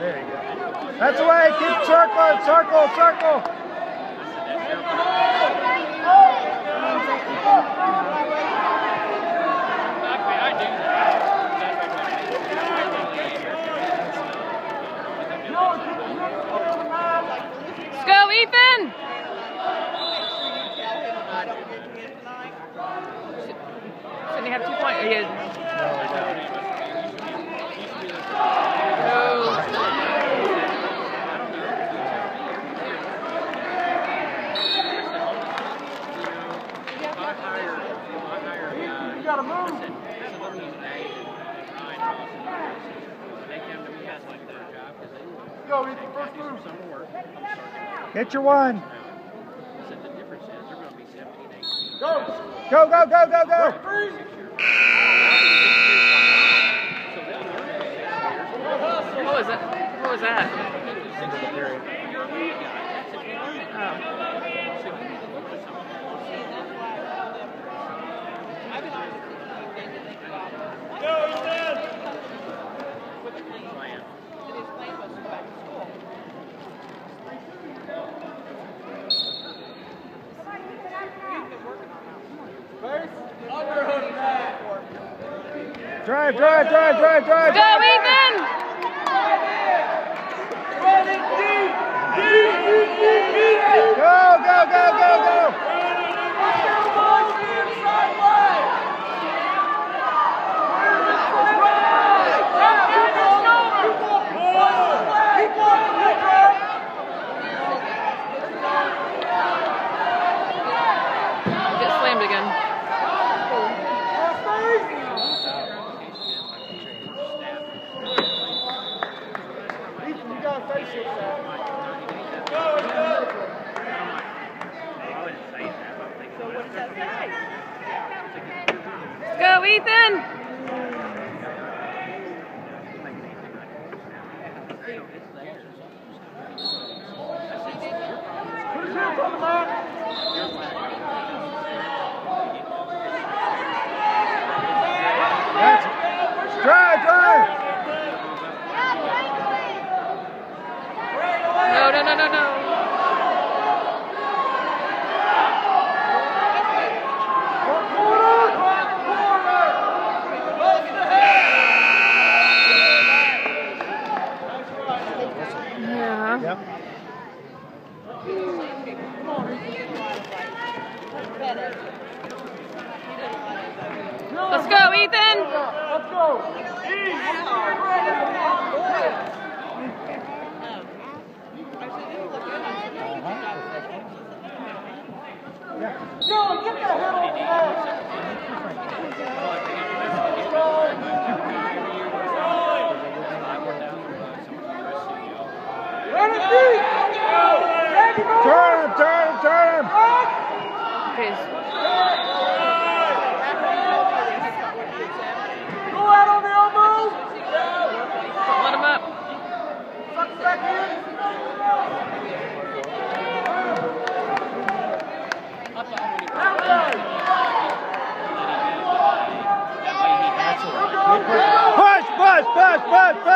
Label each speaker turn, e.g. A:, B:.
A: There you go. That's the way. Keep circling. Circle, circle.
B: Go, Ethan! Shouldn't have two points?
A: Go, Ethan, first move. Get your one. Go. Go, go, go, go, go.
B: What was that? What was that?
A: Drive, drive, drive, drive, drive.
B: Go, Ethan!
A: Go, go, go, go, go.
B: Get slammed again.
A: Ethan, you gotta face it.
B: Let's go, Ethan!
A: Put his hands on the mat. That's it. Drive, drive.
B: No, no, no, no, no. Yeah.
A: Yep.
B: Let's go, Ethan!
A: Let's go. Go, get that head off the mat. Run it deep. Turn him, turn him, turn him.
B: Okay.
A: Push, push, push,